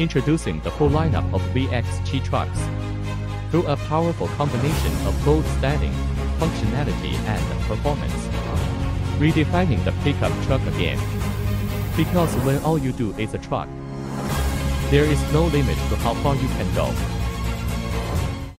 Introducing the full lineup of VX7 trucks. Through a powerful combination of both styling, functionality and performance. Redefining the pickup truck again. Because when all you do is a truck, there is no limit to how far you can go.